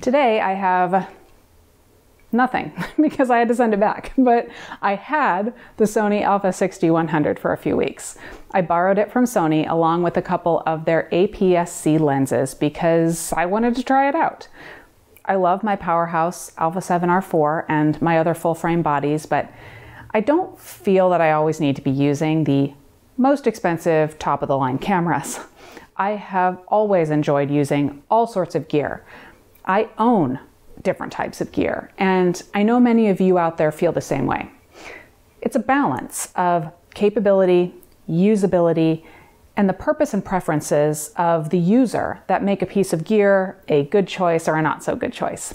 Today I have nothing because I had to send it back, but I had the Sony Alpha 6100 for a few weeks. I borrowed it from Sony along with a couple of their APS-C lenses because I wanted to try it out. I love my Powerhouse Alpha 7R4 and my other full frame bodies, but I don't feel that I always need to be using the most expensive top of the line cameras. I have always enjoyed using all sorts of gear. I own different types of gear, and I know many of you out there feel the same way. It's a balance of capability, usability, and the purpose and preferences of the user that make a piece of gear a good choice or a not so good choice.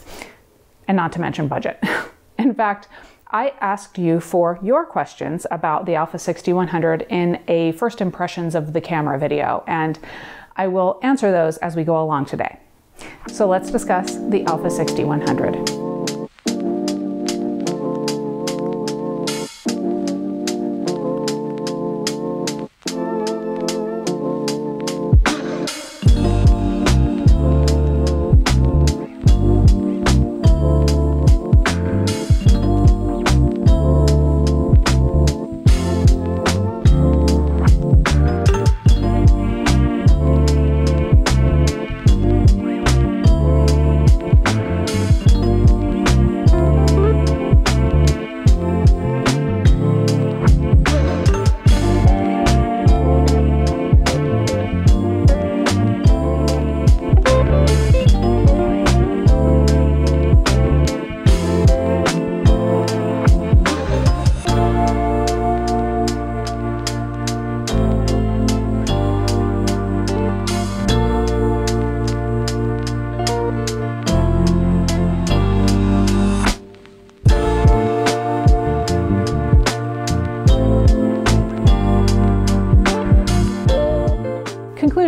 And not to mention budget. In fact, I asked you for your questions about the Alpha 6100 in a first impressions of the camera video, and I will answer those as we go along today. So let's discuss the Alpha 6100.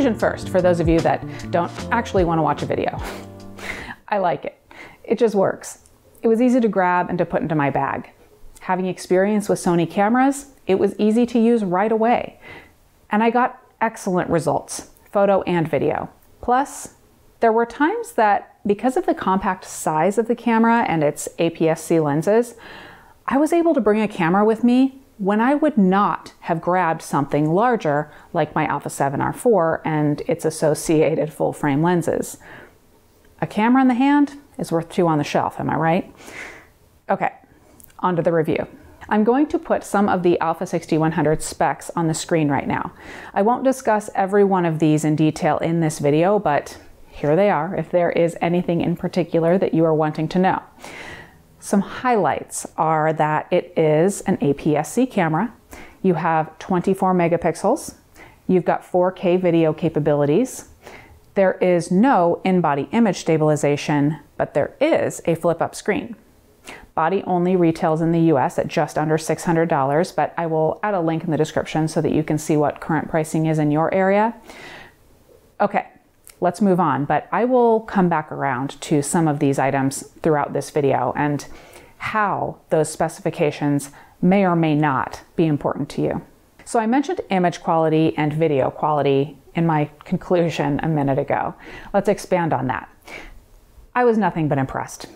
Conclusion first, for those of you that don't actually want to watch a video. I like it. It just works. It was easy to grab and to put into my bag. Having experience with Sony cameras, it was easy to use right away. And I got excellent results, photo and video. Plus, there were times that because of the compact size of the camera and its APS-C lenses, I was able to bring a camera with me when I would not have grabbed something larger like my Alpha 7R4 and its associated full frame lenses. A camera in the hand is worth two on the shelf, am I right? Okay, on to the review. I'm going to put some of the Alpha 6100 specs on the screen right now. I won't discuss every one of these in detail in this video, but here they are if there is anything in particular that you are wanting to know. Some highlights are that it is an APS-C camera. You have 24 megapixels. You've got 4K video capabilities. There is no in-body image stabilization, but there is a flip-up screen. Body only retails in the US at just under $600, but I will add a link in the description so that you can see what current pricing is in your area. Okay, let's move on. But I will come back around to some of these items throughout this video and how those specifications may or may not be important to you. So I mentioned image quality and video quality in my conclusion a minute ago. Let's expand on that. I was nothing but impressed.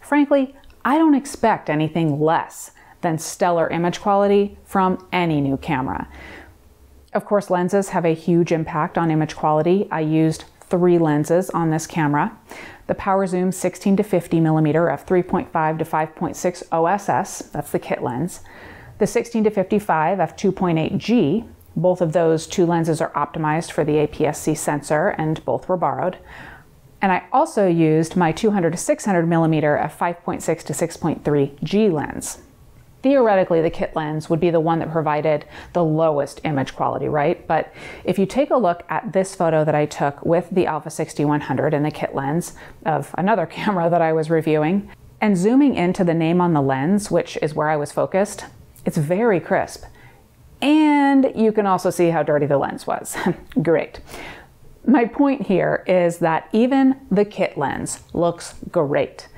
Frankly, I don't expect anything less than stellar image quality from any new camera. Of course, lenses have a huge impact on image quality. I used three lenses on this camera. The Power Zoom 16 to 50 millimeter f 3.5 to 5.6 OSS, that's the kit lens. The 16 to 55 f2.8G, both of those two lenses are optimized for the APS-C sensor and both were borrowed. And I also used my 200 to 600 millimeter f 5.6 to 6.3 G lens theoretically the kit lens would be the one that provided the lowest image quality, right? But if you take a look at this photo that I took with the Alpha 6100 and the kit lens of another camera that I was reviewing, and zooming into the name on the lens, which is where I was focused, it's very crisp. And you can also see how dirty the lens was. Great. My point here is that even the kit lens looks great,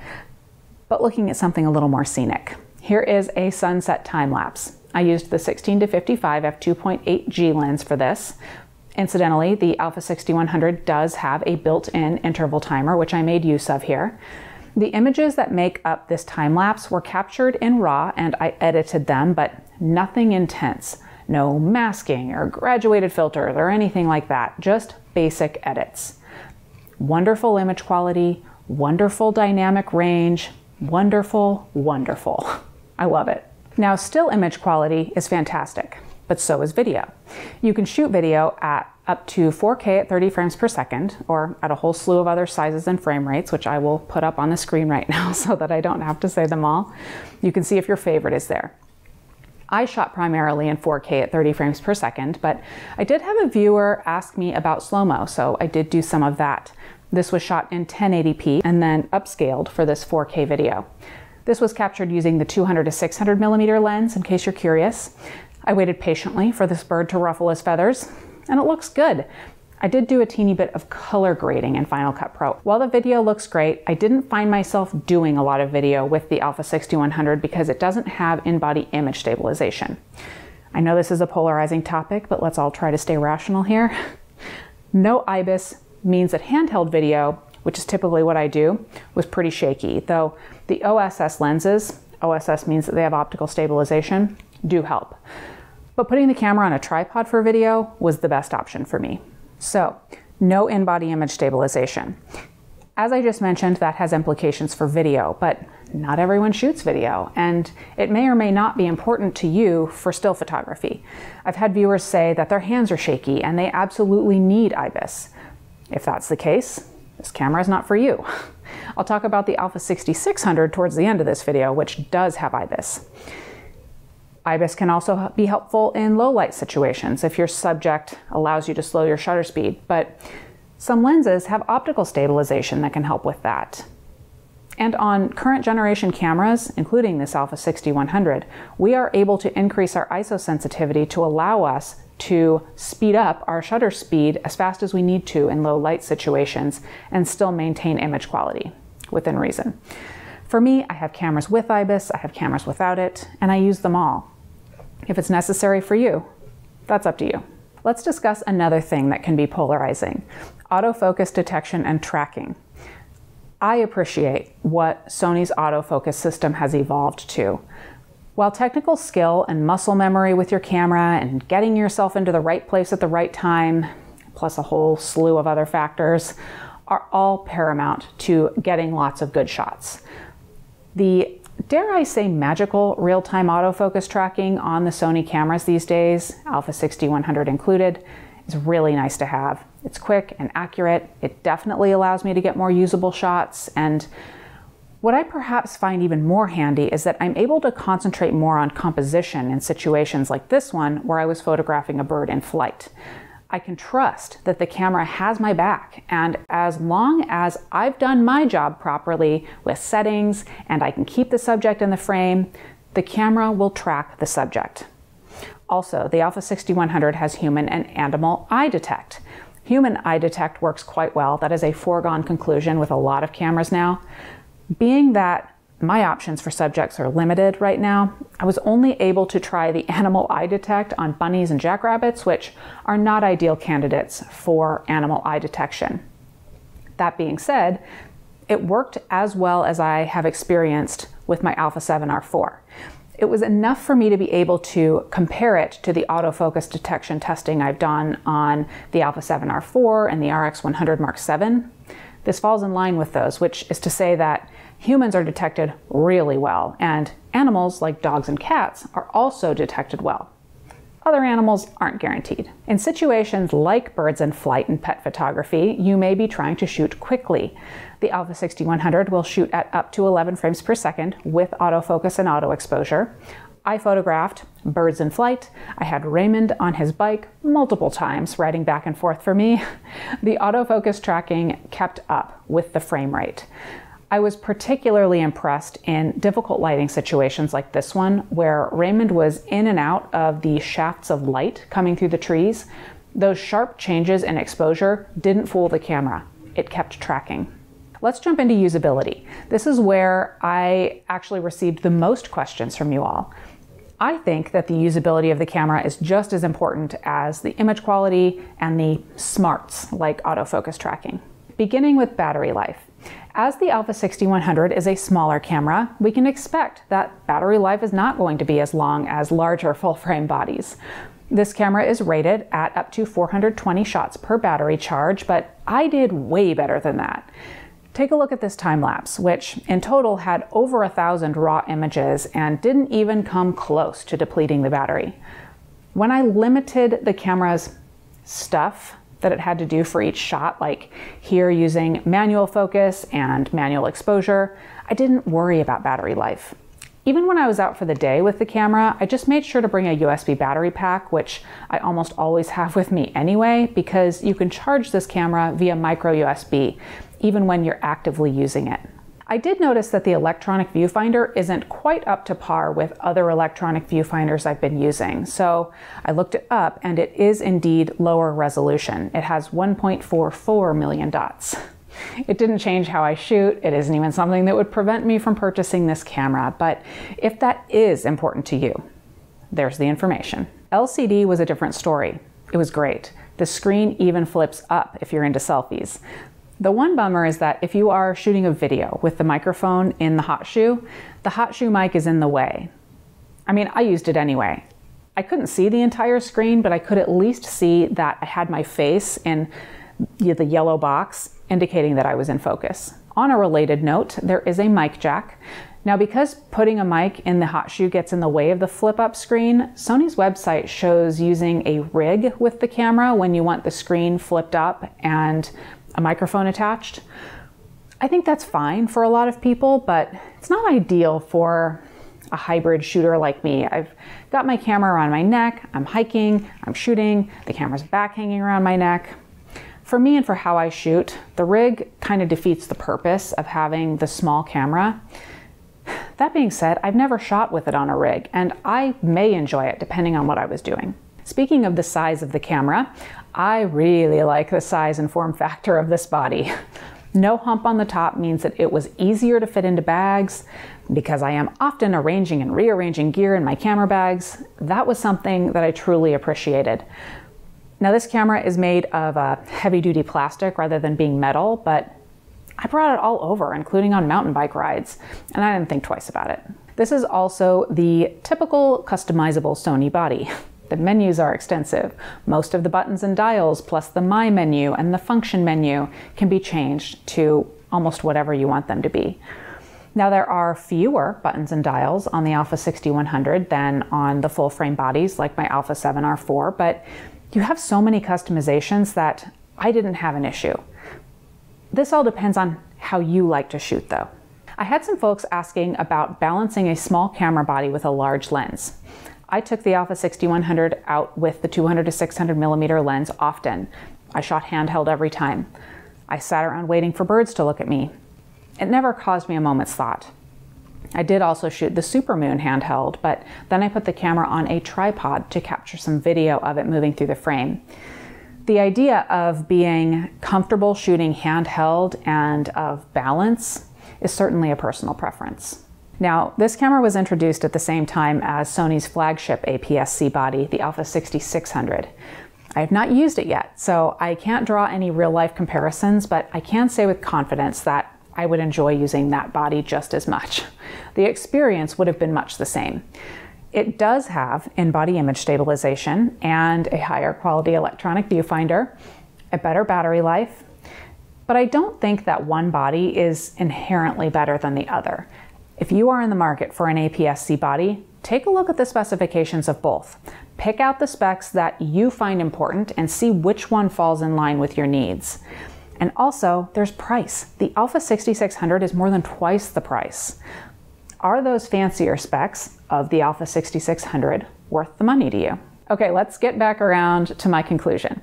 but looking at something a little more scenic. Here is a sunset time lapse. I used the 16 to 55 f2.8 G lens for this, Incidentally, the Alpha 6100 does have a built-in interval timer, which I made use of here. The images that make up this time lapse were captured in RAW and I edited them, but nothing intense. No masking or graduated filters or anything like that, just basic edits. Wonderful image quality, wonderful dynamic range, wonderful, wonderful. I love it. Now, still image quality is fantastic, but so is video. You can shoot video at up to 4K at 30 frames per second, or at a whole slew of other sizes and frame rates, which I will put up on the screen right now so that I don't have to say them all. You can see if your favorite is there. I shot primarily in 4K at 30 frames per second, but I did have a viewer ask me about slow-mo, so I did do some of that. This was shot in 1080p and then upscaled for this 4K video. This was captured using the 200 to 600 millimeter lens, in case you're curious. I waited patiently for this bird to ruffle his feathers, and it looks good. I did do a teeny bit of color grading in Final Cut Pro. While the video looks great, I didn't find myself doing a lot of video with the Alpha 6100 because it doesn't have in-body image stabilization. I know this is a polarizing topic, but let's all try to stay rational here. No IBIS means that handheld video, which is typically what I do, was pretty shaky, though the OSS lenses, OSS means that they have optical stabilization, do help. But putting the camera on a tripod for video was the best option for me. So, no in-body image stabilization. As I just mentioned, that has implications for video, but not everyone shoots video, and it may or may not be important to you for still photography. I've had viewers say that their hands are shaky and they absolutely need IBIS. If that's the case, this camera is not for you. I'll talk about the Alpha 6600 towards the end of this video, which does have IBIS. IBIS can also be helpful in low light situations if your subject allows you to slow your shutter speed, but some lenses have optical stabilization that can help with that. And on current generation cameras, including this Alpha 6100, we are able to increase our ISO sensitivity to allow us to speed up our shutter speed as fast as we need to in low light situations and still maintain image quality within reason. For me, I have cameras with IBIS, I have cameras without it, and I use them all. If it's necessary for you, that's up to you. Let's discuss another thing that can be polarizing autofocus detection and tracking. I appreciate what Sony's autofocus system has evolved to. While technical skill and muscle memory with your camera and getting yourself into the right place at the right time, plus a whole slew of other factors, are all paramount to getting lots of good shots. The dare I say, magical real time autofocus tracking on the Sony cameras these days, Alpha 6100 included, is really nice to have. It's quick and accurate. It definitely allows me to get more usable shots. And what I perhaps find even more handy is that I'm able to concentrate more on composition in situations like this one where I was photographing a bird in flight. I can trust that the camera has my back. And as long as I've done my job properly with settings and I can keep the subject in the frame, the camera will track the subject. Also, the Alpha 6100 has human and animal eye detect. Human eye detect works quite well. That is a foregone conclusion with a lot of cameras now. Being that my options for subjects are limited right now. I was only able to try the animal eye detect on bunnies and jackrabbits, which are not ideal candidates for animal eye detection. That being said, it worked as well as I have experienced with my Alpha 7R4. It was enough for me to be able to compare it to the autofocus detection testing I've done on the Alpha 7R4 and the RX100 Mark 7. This falls in line with those, which is to say that humans are detected really well, and animals like dogs and cats are also detected well. Other animals aren't guaranteed. In situations like birds in flight and pet photography, you may be trying to shoot quickly. The Alpha 6100 will shoot at up to 11 frames per second with autofocus and auto exposure. I photographed birds in flight. I had Raymond on his bike multiple times riding back and forth for me. The autofocus tracking kept up with the frame rate. I was particularly impressed in difficult lighting situations like this one, where Raymond was in and out of the shafts of light coming through the trees. Those sharp changes in exposure didn't fool the camera, it kept tracking. Let's jump into usability. This is where I actually received the most questions from you all. I think that the usability of the camera is just as important as the image quality and the smarts like autofocus tracking. Beginning with battery life. As the Alpha 6100 is a smaller camera, we can expect that battery life is not going to be as long as larger full frame bodies. This camera is rated at up to 420 shots per battery charge, but I did way better than that. Take a look at this time lapse, which in total had over a thousand raw images and didn't even come close to depleting the battery. When I limited the camera's stuff that it had to do for each shot, like here using manual focus and manual exposure, I didn't worry about battery life. Even when I was out for the day with the camera, I just made sure to bring a USB battery pack, which I almost always have with me anyway, because you can charge this camera via micro USB, even when you're actively using it. I did notice that the electronic viewfinder isn't quite up to par with other electronic viewfinders I've been using. So I looked it up and it is indeed lower resolution. It has 1.44 million dots. It didn't change how I shoot. It isn't even something that would prevent me from purchasing this camera. But if that is important to you, there's the information. LCD was a different story. It was great. The screen even flips up if you're into selfies. The one bummer is that if you are shooting a video with the microphone in the hot shoe, the hot shoe mic is in the way. I mean, I used it anyway. I couldn't see the entire screen, but I could at least see that I had my face in the yellow box indicating that I was in focus. On a related note, there is a mic jack. Now, because putting a mic in the hot shoe gets in the way of the flip up screen, Sony's website shows using a rig with the camera when you want the screen flipped up and a microphone attached. I think that's fine for a lot of people, but it's not ideal for a hybrid shooter like me. I've got my camera around my neck, I'm hiking, I'm shooting, the camera's back hanging around my neck. For me and for how I shoot, the rig kind of defeats the purpose of having the small camera. That being said, I've never shot with it on a rig, and I may enjoy it depending on what I was doing. Speaking of the size of the camera, I really like the size and form factor of this body. No hump on the top means that it was easier to fit into bags. Because I am often arranging and rearranging gear in my camera bags, that was something that I truly appreciated. Now this camera is made of uh, a heavy duty plastic rather than being metal, but I brought it all over, including on mountain bike rides, and I didn't think twice about it. This is also the typical customizable Sony body. The menus are extensive. Most of the buttons and dials, plus the My menu and the Function menu, can be changed to almost whatever you want them to be. Now, there are fewer buttons and dials on the Alpha 6100 than on the full frame bodies like my Alpha 7R4, but you have so many customizations that I didn't have an issue. This all depends on how you like to shoot though. I had some folks asking about balancing a small camera body with a large lens. I took the Alpha 6100 out with the 200 to 600 millimeter lens often. I shot handheld every time. I sat around waiting for birds to look at me. It never caused me a moment's thought. I did also shoot the Supermoon handheld, but then I put the camera on a tripod to capture some video of it moving through the frame. The idea of being comfortable shooting handheld and of balance is certainly a personal preference. Now, this camera was introduced at the same time as Sony's flagship APS-C body, the Alpha 6600. I have not used it yet, so I can't draw any real life comparisons, but I can say with confidence that I would enjoy using that body just as much. The experience would have been much the same. It does have in-body image stabilization and a higher quality electronic viewfinder, a better battery life, but I don't think that one body is inherently better than the other. If you are in the market for an APS-C body, take a look at the specifications of both. Pick out the specs that you find important and see which one falls in line with your needs. And also, there's price. The Alpha 6600 is more than twice the price. Are those fancier specs of the Alpha 6600 worth the money to you? Okay, let's get back around to my conclusion.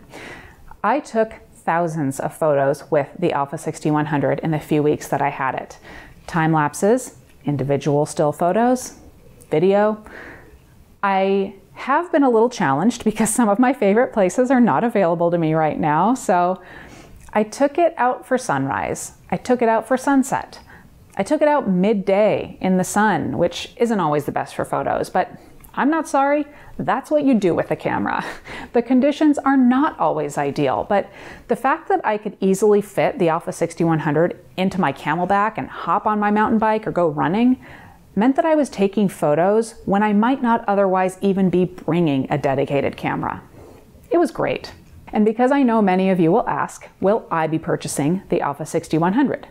I took thousands of photos with the Alpha 6100 in the few weeks that I had it. Time lapses, individual still photos, video. I have been a little challenged because some of my favorite places are not available to me right now, so I took it out for sunrise. I took it out for sunset. I took it out midday in the sun, which isn't always the best for photos, but I'm not sorry, that's what you do with a camera. The conditions are not always ideal, but the fact that I could easily fit the Alpha 6100 into my CamelBak and hop on my mountain bike or go running meant that I was taking photos when I might not otherwise even be bringing a dedicated camera. It was great. And because I know many of you will ask, will I be purchasing the Alpha 6100?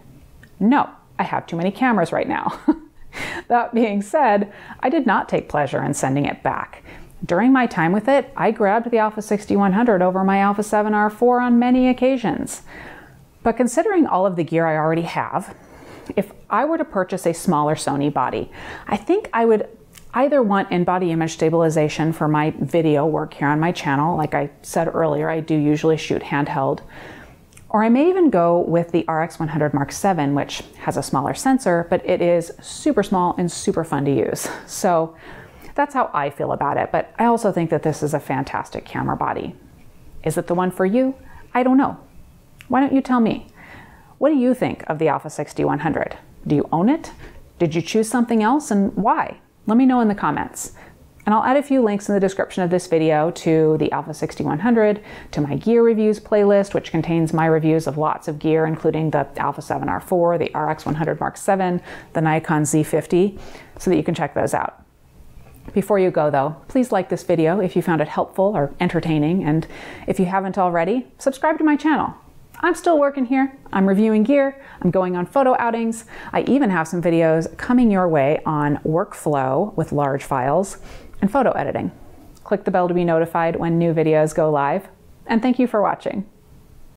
No, I have too many cameras right now. that being said, I did not take pleasure in sending it back. During my time with it, I grabbed the Alpha 6100 over my Alpha 7R4 on many occasions. But considering all of the gear I already have, if I were to purchase a smaller Sony body, I think I would either want in-body image stabilization for my video work here on my channel. Like I said earlier, I do usually shoot handheld. Or I may even go with the RX100 Mark VII, which has a smaller sensor, but it is super small and super fun to use. So that's how I feel about it, but I also think that this is a fantastic camera body. Is it the one for you? I don't know. Why don't you tell me? What do you think of the Alpha 6100? Do you own it? Did you choose something else and why? Let me know in the comments. And I'll add a few links in the description of this video to the Alpha 6100, to my gear reviews playlist, which contains my reviews of lots of gear, including the Alpha 7R4, the RX100 Mark VII, the Nikon Z50, so that you can check those out. Before you go though, please like this video if you found it helpful or entertaining, and if you haven't already, subscribe to my channel. I'm still working here. I'm reviewing gear. I'm going on photo outings. I even have some videos coming your way on workflow with large files and photo editing. Click the bell to be notified when new videos go live. And thank you for watching.